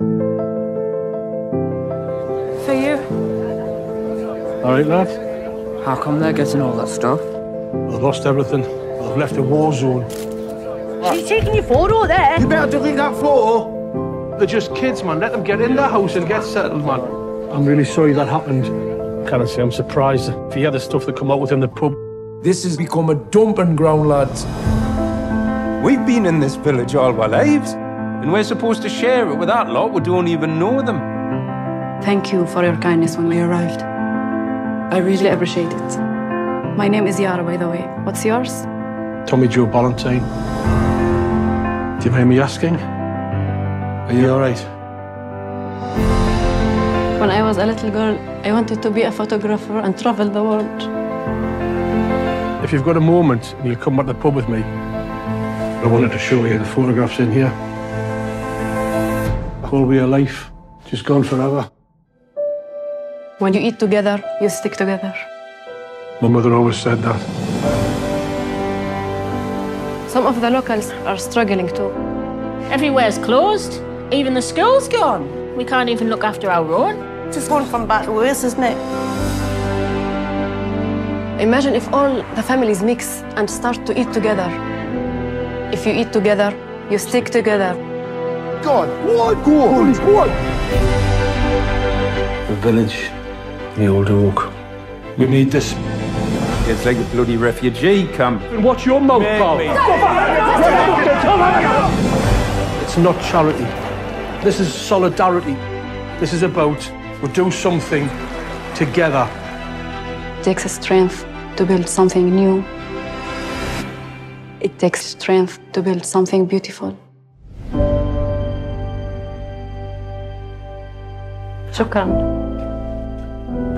For you. All right, lad. How come they're getting all that stuff? I've lost everything. I've left a war zone. She's taking your photo there. You better delete that photo. They're just kids, man. Let them get in their house and get settled, man. I'm really sorry that happened. Can I say I'm surprised if you had the stuff that come out with him in the pub. This has become a dumping ground, lads. We've been in this village all our lives, and we're supposed to share it with that lot We don't even know them. Thank you for your kindness when we arrived. I really appreciate it. My name is Yara, by the way. What's yours? Tommy Joe Ballantyne. Do you mind me asking? Are you all right? When I was a little girl, I wanted to be a photographer and travel the world. If you've got a moment and you'll come back to the pub with me, I wanted to show you the photographs in here. Whole way of life, just gone forever. When you eat together, you stick together. My mother always said that. Some of the locals are struggling too. Everywhere's closed. Even the school's gone. We can't even look after our own. Just going from bad to worse, isn't it? Imagine if all the families mix and start to eat together. If you eat together, you stick together. God, what? Go on, go on. The village, the old oak. We need this. It's like a bloody refugee camp. And watch your mouth, pal. It's not charity. This is solidarity. This is about we do something together. It takes strength to build something new. It takes strength to build something beautiful. Shukran.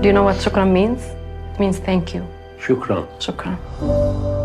Do you know what shukran means? It means thank you. Shukran. Shukran.